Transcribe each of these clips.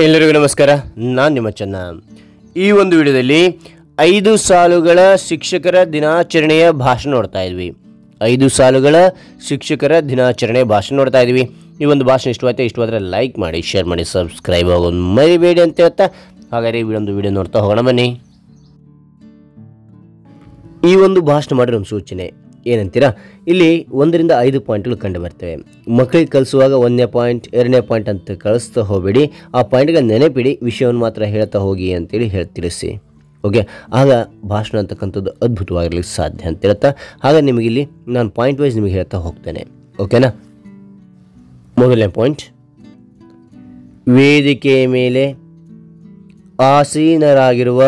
ಎಲ್ಲರಿಗೂ ನಮಸ್ಕಾರ. ನಾನು ನಿಮ್ಮ ಚೆನ್ನ. ಈ ಒಂದು ವಿಡಿಯೋದಲ್ಲಿ ಐದು ಸಾಲುಗಳ ಶಿಕ್ಷಕರ ದಿನಾಚರಣೆಯ ಭಾಷಣ ನೋಡ್ತಾ ಇದ್ವಿ. ಐದು ಸಾಲುಗಳ ಶಿಕ್ಷಕರ ದಿನಾಚರಣೆ ಭಾಷಣ ನೋಡ್ತಾ ಇದ್ವಿ. ಈ ಒಂದು ಭಾಷಣ ಇಷ್ಟವಾಯ್ತು ಇಷ್ಟವಾದರೆ ಲೈಕ್ ಮಾಡಿ ಶೇರ್ ಮಾಡಿ ಸಬ್ಸ್ಕ್ರೈಬ್ ಆಗೋದು ಮರಿಬೇಡಿ ಅಂತ ಹೇಳ್ತಾ. ಹಾಗಾದರೆ ಈ ಒಂದು ವಿಡಿಯೋ ನೋಡ್ತಾ ಹೋಗೋಣ ಬನ್ನಿ. ಈ ಒಂದು ಭಾಷಣ ಮಾಡಿರೋ ಸೂಚನೆ ಏನಂತೀರಾ? ಇಲ್ಲಿ ಒಂದರಿಂದ ಐದು ಪಾಯಿಂಟ್ಗಳು ಕಂಡು ಬರ್ತವೆ. ಮಕ್ಕಳಿಗೆ ಕಲಿಸುವಾಗ ಒಂದನೇ ಪಾಯಿಂಟ್, ಎರಡನೇ ಪಾಯಿಂಟ್ ಅಂತ ಕಳಿಸ್ತಾ ಹೋಗಬೇಡಿ. ಆ ಪಾಯಿಂಟ್ಗಳ ನೆನಪಿಡಿ, ವಿಷಯವನ್ನು ಮಾತ್ರ ಹೇಳ್ತಾ ಹೋಗಿ ಅಂತೇಳಿ ಹೇಳಿ ತಿಳಿಸಿ. ಓಕೆ? ಆಗ ಭಾಷಣ ಅಂತಕ್ಕಂಥದ್ದು ಅದ್ಭುತವಾಗಿರ್ಲಿಕ್ಕೆ ಸಾಧ್ಯ ಅಂತ ಹೇಳ್ತಾ ಆಗ ನಿಮಗಿಲ್ಲಿ ನಾನು ಪಾಯಿಂಟ್ ವೈಸ್ ನಿಮಗೆ ಹೇಳ್ತಾ ಹೋಗ್ತೇನೆ. ಓಕೆನಾ? ಮೊದಲನೇ ಪಾಯಿಂಟ್. ವೇದಿಕೆಯ ಮೇಲೆ ಆಸೀನರಾಗಿರುವ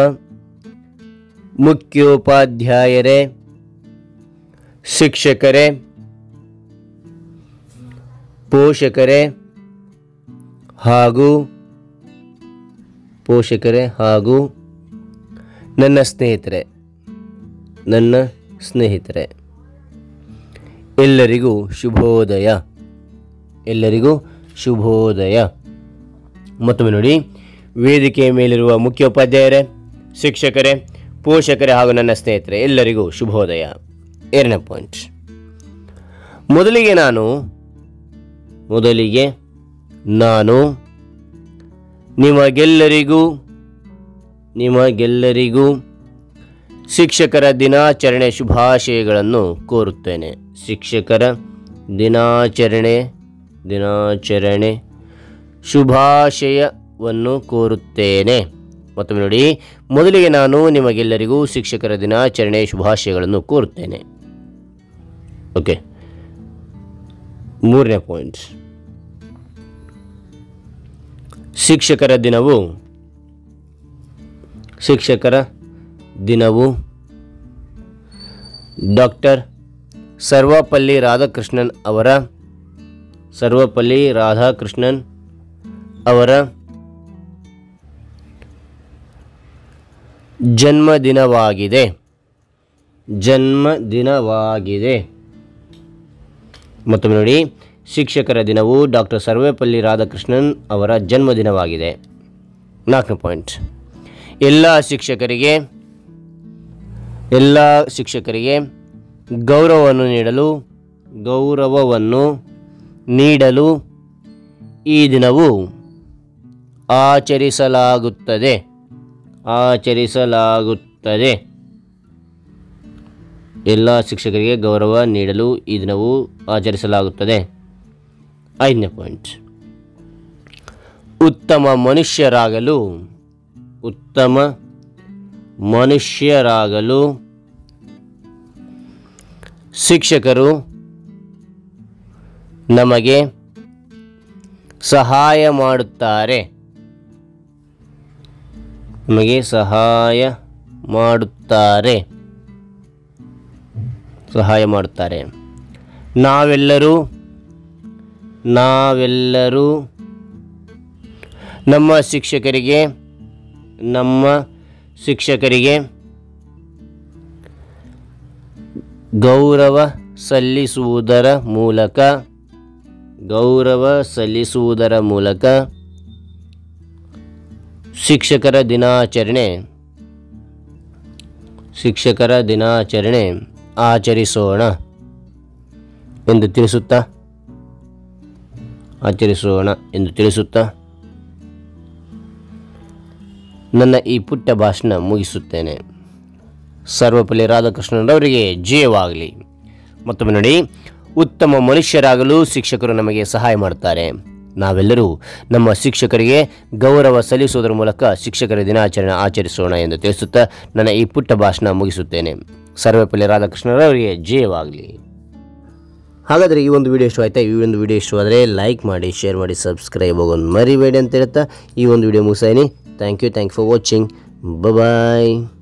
ಮುಖ್ಯೋಪಾಧ್ಯಾಯರೇ ಶಿಕ್ಷಕರೇ, ಪೋಷಕರೇ ಹಾಗೂ ಪೋಷಕರೇ ಹಾಗೂ ನನ್ನ ಸ್ನೇಹಿತರೆ ನನ್ನ ಸ್ನೇಹಿತರೆ, ಎಲ್ಲರಿಗೂ ಶುಭೋದಯ ಎಲ್ಲರಿಗೂ ಶುಭೋದಯ. ಮತ್ತೊಮ್ಮೆ ನೋಡಿ, ವೇದಿಕೆಯ ಮೇಲಿರುವ ಮುಖ್ಯೋಪಾಧ್ಯಾಯರೇ, ಶಿಕ್ಷಕರೇ, ಪೋಷಕರೇ ಹಾಗೂ ನನ್ನ ಸ್ನೇಹಿತರೆ, ಎಲ್ಲರಿಗೂ ಶುಭೋದಯ. ಎರಡನೇ ಪಾಯಿಂಟ್ ಮೊದಲಿಗೆ ನಾನು ಮೊದಲಿಗೆ ನಾನು, ನಿಮಗೆಲ್ಲರಿಗೂ ನಿಮಗೆಲ್ಲರಿಗೂ ಶಿಕ್ಷಕರ ದಿನಾಚರಣೆ ಶುಭಾಶಯಗಳನ್ನು ಕೋರುತ್ತೇನೆ. ಶಿಕ್ಷಕರ ದಿನಾಚರಣೆ ದಿನಾಚರಣೆ ಶುಭಾಶಯವನ್ನು ಕೋರುತ್ತೇನೆ. ಮತ್ತೊಮ್ಮೆ ನೋಡಿ, ಮೊದಲಿಗೆ ನಾನು, ನಿಮಗೆಲ್ಲರಿಗೂ ಶಿಕ್ಷಕರ ದಿನಾಚರಣೆ ಶುಭಾಶಯಗಳನ್ನು ಕೋರುತ್ತೇನೆ. ಓಕೆ ಮೂರನೇ ಪಾಯಿಂಟ್ ಶಿಕ್ಷಕರ ದಿನವು. ಶಿಕ್ಷಕರ ದಿನವು. ಡಾಕ್ಟರ್ ಸರ್ವಪಲ್ಲಿ ರಾಧಾಕೃಷ್ಣನ್ ಅವರ, ಸರ್ವಪಲ್ಲಿ ರಾಧಾಕೃಷ್ಣನ್ ಅವರ ಜನ್ಮದಿನವಾಗಿದೆ. ಜನ್ಮದಿನವಾಗಿದೆ. ಮತ್ತೊಮ್ಮೆ ನೋಡಿ, ಶಿಕ್ಷಕರ ದಿನವು ಡಾಕ್ಟರ್ ಸರ್ವೇಪಲ್ಲಿ ರಾಧಾಕೃಷ್ಣನ್ ಅವರ ಜನ್ಮದಿನವಾಗಿದೆ. ನಾಲ್ಕನೇ ಪಾಯಿಂಟ್. ಎಲ್ಲ ಶಿಕ್ಷಕರಿಗೆ ಎಲ್ಲ ಶಿಕ್ಷಕರಿಗೆ ಗೌರವವನ್ನು ನೀಡಲು ಗೌರವವನ್ನು ನೀಡಲು ಈ ದಿನವು ಆಚರಿಸಲಾಗುತ್ತದೆ. ಆಚರಿಸಲಾಗುತ್ತದೆ. ಎಲ್ಲ ಶಿಕ್ಷಕರಿಗೆ ಗೌರವ ನೀಡಲು ಈ ದಿನವು ಆಚರಿಸಲಾಗುತ್ತದೆ. ಐದನೇ ಪಾಯಿಂಟ್. ಉತ್ತಮ ಮನುಷ್ಯರಾಗಲು ಉತ್ತಮ ಮನುಷ್ಯರಾಗಲು ಶಿಕ್ಷಕರು ನಮಗೆ ಸಹಾಯ ಮಾಡುತ್ತಾರೆ. ನಮಗೆ ಸಹಾಯ ಮಾಡುತ್ತಾರೆ. ಸಹಾಯ ಮಾಡುತ್ತಾರೆ. ನಾವೆಲ್ಲರೂ ನಾವೆಲ್ಲರೂ ನಮ್ಮ ಶಿಕ್ಷಕರಿಗೆ ನಮ್ಮ ಶಿಕ್ಷಕರಿಗೆ ಗೌರವ ಸಲ್ಲಿಸುವುದರ ಮೂಲಕ, ಗೌರವ ಸಲ್ಲಿಸುವುದರ ಮೂಲಕ ಶಿಕ್ಷಕರ ದಿನಾಚರಣೆ ಶಿಕ್ಷಕರ ದಿನಾಚರಣೆ ಆಚರಿಸೋಣ ಎಂದು ತಿಳಿಸುತ್ತಾ? ಆಚರಿಸೋಣ ಎಂದು ತಿಳಿಸುತ್ತಾ? ನನ್ನ ಈ ಪುಟ್ಟ ಭಾಷಣ ಮುಗಿಸುತ್ತೇನೆ. ಸರ್ವಪಲ್ಲಿ ರಾಧಾಕೃಷ್ಣನವರಿಗೆ ಜಯವಾಗಲಿ. ಮತ್ತೊಮ್ಮೆ ನೋಡಿ, ಉತ್ತಮ ಮನುಷ್ಯರಾಗಲು ಶಿಕ್ಷಕರು ನಮಗೆ ಸಹಾಯ ಮಾಡುತ್ತಾರೆ. ನಾವೆಲ್ಲರೂ ನಮ್ಮ ಶಿಕ್ಷಕರಿಗೆ ಗೌರವ ಸಲ್ಲಿಸುವುದರ ಮೂಲಕ ಶಿಕ್ಷಕರ ದಿನಾಚರಣೆ ಆಚರಿಸೋಣ ಎಂದು ತಿಳಿಸುತ್ತಾ ನನ್ನ ಈ ಪುಟ್ಟ ಭಾಷಣ ಮುಗಿಸುತ್ತೇನೆ. ಸರ್ವಪಲ್ಲಿ ರಾಧಾಕೃಷ್ಣರವರಿಗೆ ಜಯವಾಗಲಿ. ಹಾಗಾದರೆ ಈ ಒಂದು ವಿಡಿಯೋ ಇಷ್ಟ ಆಯ್ತಾ? ಈ ಒಂದು ವಿಡಿಯೋ ಇಷ್ಟವಾದರೆ ಲೈಕ್ ಮಾಡಿ ಶೇರ್ ಮಾಡಿ ಸಬ್ಸ್ಕ್ರೈಬ್ ಆಗೋದು ಮರಿಬೇಡಿ ಅಂತ ಹೇಳ್ತಾ ಈ ಒಂದು video ಮುಗಿಸಾಯಿನಿ thank you thank for watching bye